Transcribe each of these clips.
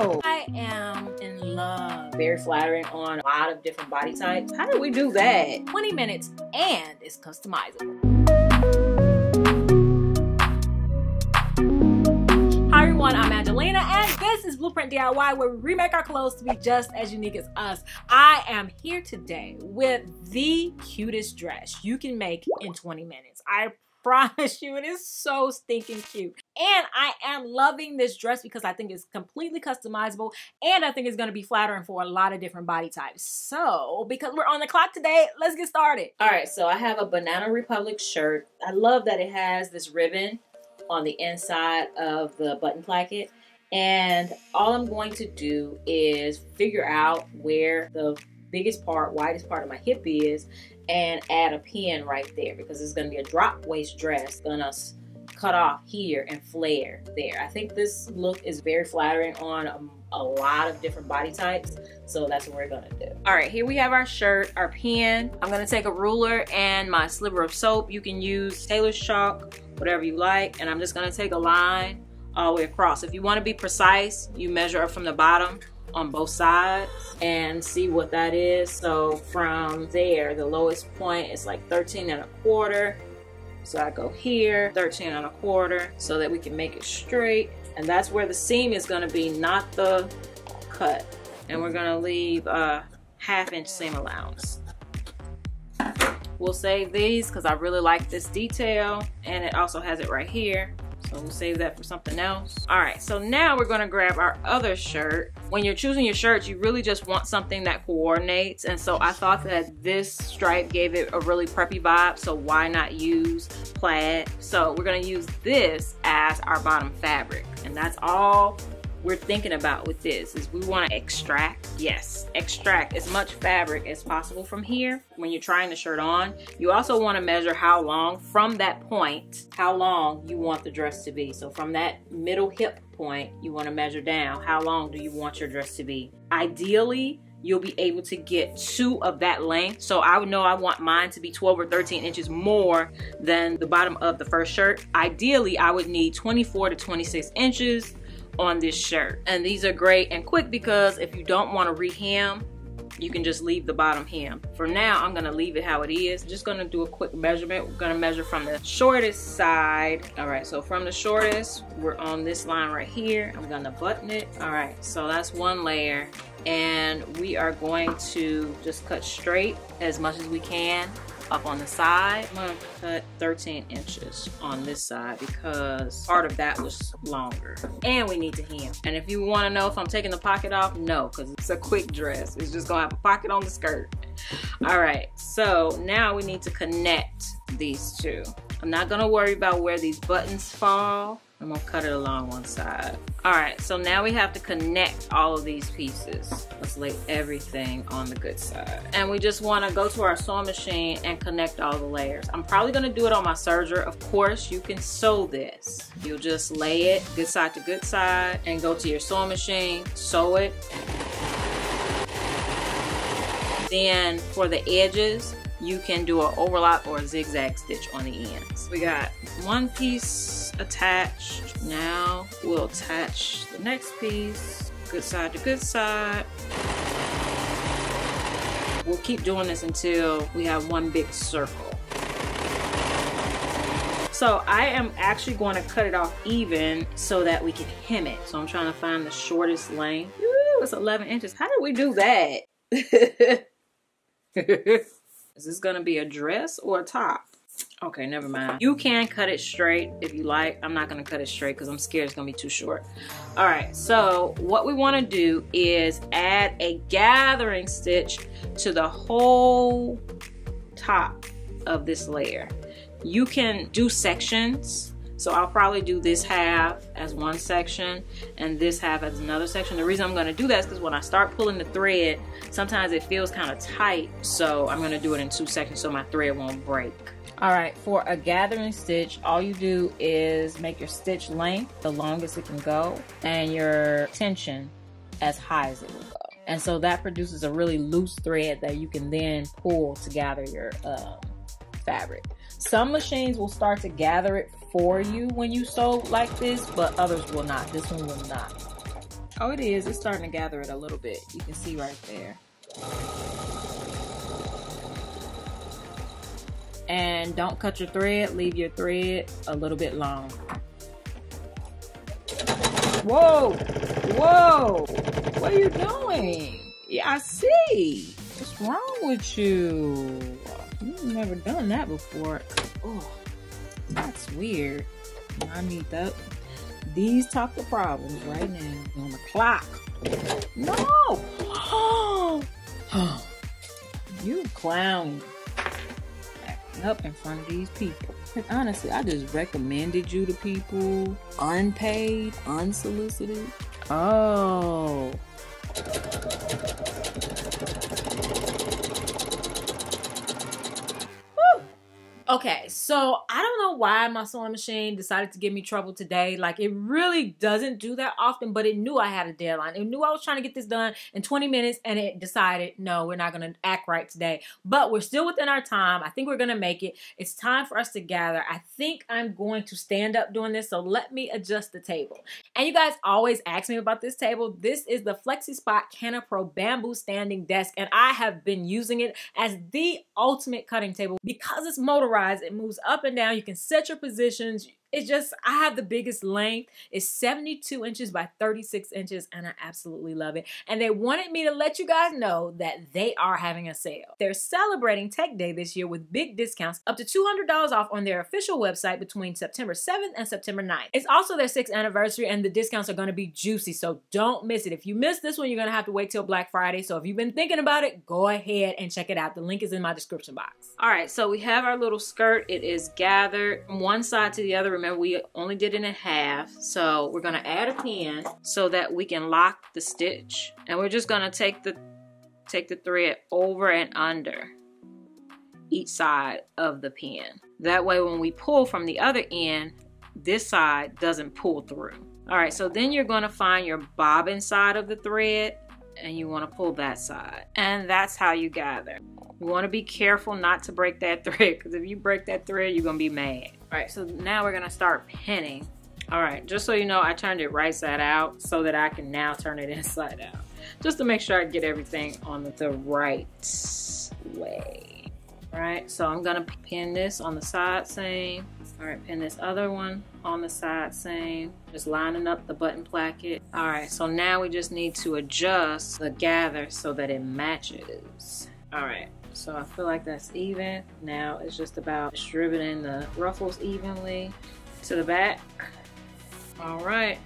go. I am in love. Very flattering on a lot of different body types. How do we do that? 20 minutes and it's customizable. Hi everyone, I'm Angelina and this is Blueprint DIY where we remake our clothes to be just as unique as us. I am here today with the cutest dress you can make in 20 minutes. I promise you it is so stinking cute. And i am loving this dress because i think it's completely customizable and i think it's going to be flattering for a lot of different body types. So because we're on the clock today let's get started. All right so i have a banana republic shirt. I love that it has this ribbon on the inside of the button placket and all i'm going to do is figure out where the biggest part, widest part of my hip is, and add a pin right there because it's going to be a drop waist dress gonna cut off here and flare there. I think this look is very flattering on a, a, lot of different body types. So that's what we're gonna do. All right, here we have our shirt, our pin. I'm gonna take a ruler and my sliver of soap. You can use tailor's chalk, whatever you like. And I'm just gonna take a line all the way across. If you wanna be precise, you measure up from the bottom on both sides and see what that is. So from there, the lowest point is like 13 and a quarter. So I go here, 13 and a quarter, so that we can make it straight. And that's where the seam is gonna be, not the cut. And we're gonna leave a half inch seam allowance. We'll save these because I really like this detail and it also has it right here. So we'll save that for something else. All right, so now we're gonna grab our other shirt. When you're choosing your shirts, you really just want something that coordinates. And so I thought that this stripe gave it a really preppy vibe, so why not use plaid? So we're gonna use this as our bottom fabric. And that's all we're thinking about with this is we want to extract yes extract as much fabric as possible from here when you're trying the shirt on you also want to measure how long from that point how long you want the dress to be so from that middle hip point you want to measure down how long do you want your dress to be ideally you'll be able to get two of that length. So I would know I want mine to be 12 or 13 inches more than the bottom of the first shirt. Ideally, I would need 24 to 26 inches on this shirt. And these are great and quick because if you don't want to rehem, you can just leave the bottom hem. For now, I'm gonna leave it how it is. Just gonna do a quick measurement. We're gonna measure from the shortest side. All right, so from the shortest, we're on this line right here. I'm gonna button it. All right, so that's one layer. And we are going to just cut straight as much as we can up on the side. I'm gonna cut 13 inches on this side because part of that was longer. And we need to hem. And if you wanna know if I'm taking the pocket off, no, because it's a quick dress. It's just gonna have a pocket on the skirt. All right, so now we need to connect these two. I'm not gonna worry about where these buttons fall I'm gonna cut it along one side. All right, so now we have to connect all of these pieces. Let's lay everything on the good side. And we just wanna go to our sewing machine and connect all the layers. I'm probably gonna do it on my serger. Of course, you can sew this. You'll just lay it good side to good side and go to your sewing machine, sew it. Then for the edges, you can do an overlap or a zigzag stitch on the ends. We got one piece attached. Now we'll attach the next piece, good side to good side. We'll keep doing this until we have one big circle. So I am actually going to cut it off even so that we can hem it. So I'm trying to find the shortest length. Ooh, it's 11 inches. How did we do that? Is this gonna be a dress or a top? Okay, never mind. You can cut it straight if you like. I'm not gonna cut it straight because I'm scared it's gonna be too short. All right, so what we wanna do is add a gathering stitch to the whole top of this layer. You can do sections so I'll probably do this half as one section and this half as another section. The reason I'm gonna do that is because when I start pulling the thread, sometimes it feels kind of tight. So I'm gonna do it in two sections so my thread won't break. All right, for a gathering stitch, all you do is make your stitch length the longest it can go and your tension as high as it will go. And so that produces a really loose thread that you can then pull to gather your um, fabric. Some machines will start to gather it for you when you sew like this, but others will not. This one will not. Oh, it is. It's starting to gather it a little bit. You can see right there. And don't cut your thread. Leave your thread a little bit long. Whoa! Whoa! What are you doing? Yeah, I see. What's wrong with you? You've never done that before. Oh, weird. I need that. These type of problems right now on the clock. No! Oh! you clown. Acting up in front of these people. And honestly, I just recommended you to people. Unpaid, unsolicited. Oh. Okay, so I don't know why my sewing machine decided to give me trouble today. Like, it really doesn't do that often, but it knew I had a deadline. It knew I was trying to get this done in 20 minutes, and it decided, no, we're not going to act right today. But we're still within our time. I think we're going to make it. It's time for us to gather. I think I'm going to stand up doing this, so let me adjust the table. And you guys always ask me about this table. This is the FlexiSpot Kana Pro Bamboo Standing Desk, and I have been using it as the ultimate cutting table because it's motorized it moves up and down. You can set your positions it's just I have the biggest length. It's 72 inches by 36 inches and I absolutely love it. And they wanted me to let you guys know that they are having a sale. They're celebrating Tech Day this year with big discounts up to $200 off on their official website between September 7th and September 9th. It's also their 6th anniversary and the discounts are to be juicy so don't miss it. If you miss this one you're going to have to wait till Black Friday so if you've been thinking about it go ahead and check it out. The link is in my description box. Alright so we have our little skirt. It is gathered from one side to the other remember we only did it in half. So we're gonna add a pin so that we can lock the stitch. And we're just gonna take the take the thread over and under each side of the pin. That way when we pull from the other end, this side doesn't pull through. All right, so then you're gonna find your bobbin side of the thread and you wanna pull that side. And that's how you gather. You wanna be careful not to break that thread because if you break that thread, you're gonna be mad. All right, so now we're gonna start pinning. All right, just so you know, I turned it right side out so that I can now turn it inside out. Just to make sure I get everything on the right way. All right, so I'm gonna pin this on the side seam. All right, pin this other one on the side seam. Just lining up the button placket. All right, so now we just need to adjust the gather so that it matches. All right, so I feel like that's even. Now it's just about distributing the ruffles evenly to the back. All right,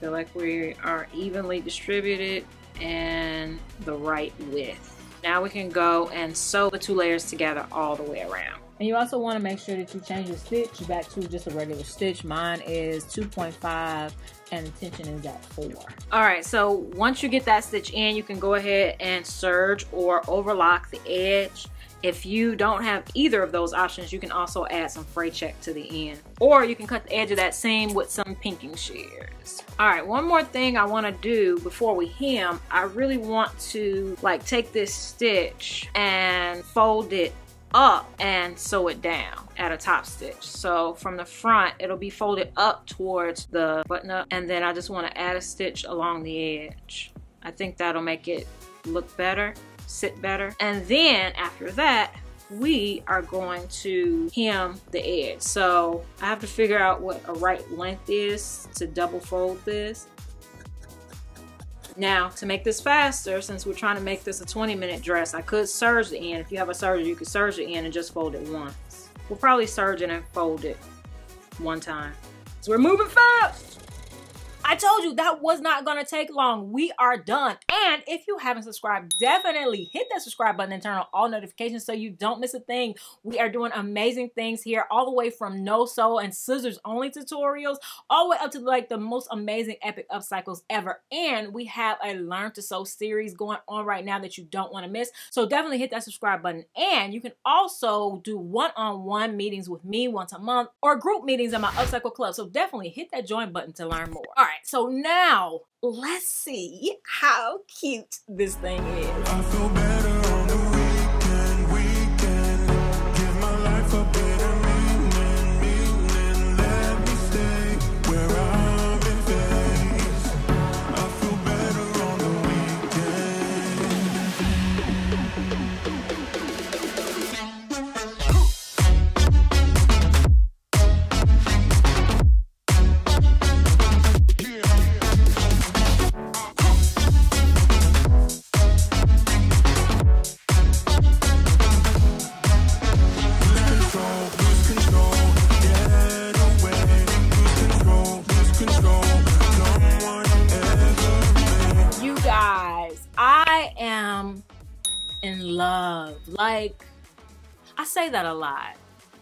feel like we are evenly distributed and the right width. Now we can go and sew the two layers together all the way around. And you also want to make sure that you change your stitch back to just a regular stitch. Mine is 2.5 and the tension is at 4. All right, so once you get that stitch in, you can go ahead and serge or overlock the edge. If you don't have either of those options, you can also add some fray check to the end. Or you can cut the edge of that seam with some pinking shears. All right, one more thing I wanna do before we hem, I really want to like take this stitch and fold it up and sew it down at a top stitch. So from the front, it'll be folded up towards the button up and then I just want to add a stitch along the edge. I think that'll make it look better, sit better. And then after that, we are going to hem the edge. So I have to figure out what a right length is to double fold this. Now, to make this faster, since we're trying to make this a 20 minute dress, I could serge the end. If you have a serger, you could serge the end and just fold it once. We'll probably serge it and fold it one time. So we're moving fast. I told you that was not gonna take long. We are done. And if you haven't subscribed, definitely hit that subscribe button and turn on all notifications so you don't miss a thing. We are doing amazing things here, all the way from no sew and scissors only tutorials, all the way up to like the most amazing epic upcycles ever. And we have a learn to sew series going on right now that you don't want to miss. So definitely hit that subscribe button. And you can also do one-on-one -on -one meetings with me once a month or group meetings in my upcycle club. So definitely hit that join button to learn more. All right right, so now let's see how cute this thing is. Am in love. Like, I say that a lot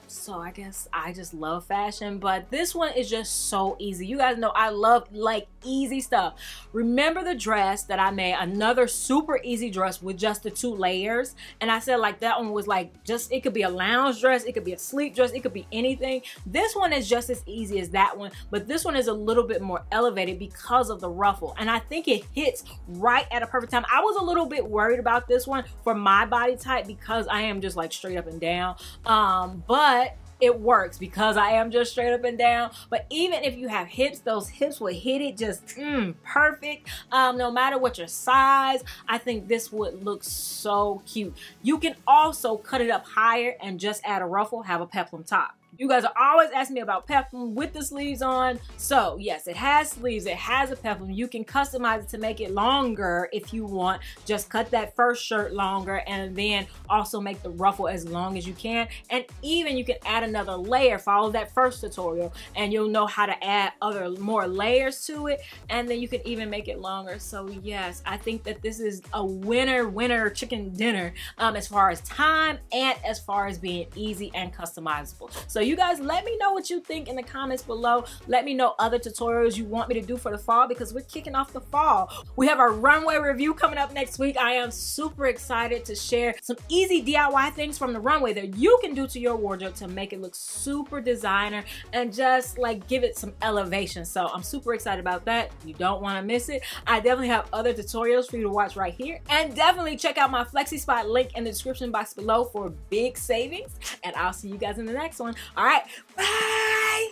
so I guess I just love fashion, but this one is just so easy. You guys know I love like easy stuff. Remember the dress that I made, another super easy dress with just the two layers. And I said like that one was like just, it could be a lounge dress, it could be a sleep dress, it could be anything. This one is just as easy as that one, but this one is a little bit more elevated because of the ruffle. And I think it hits right at a perfect time. I was a little bit worried about this one for my body type because I am just like straight up and down. Um, but it works because I am just straight up and down. But even if you have hips, those hips will hit it just mm, perfect. Um, no matter what your size, I think this would look so cute. You can also cut it up higher and just add a ruffle, have a peplum top. You guys are always asking me about peplum with the sleeves on. So yes, it has sleeves, it has a peplum. You can customize it to make it longer if you want. Just cut that first shirt longer and then also make the ruffle as long as you can. And even you can add another layer, follow that first tutorial and you'll know how to add other more layers to it. And then you can even make it longer. So yes, I think that this is a winner, winner chicken dinner um, as far as time and as far as being easy and customizable. So you guys let me know what you think in the comments below. Let me know other tutorials you want me to do for the fall because we're kicking off the fall. We have our runway review coming up next week. I am super excited to share some easy DIY things from the runway that you can do to your wardrobe to make it look super designer and just like give it some elevation. So I'm super excited about that. You don't want to miss it. I definitely have other tutorials for you to watch right here. And definitely check out my FlexiSpot link in the description box below for big savings. And I'll see you guys in the next one. All right. Bye.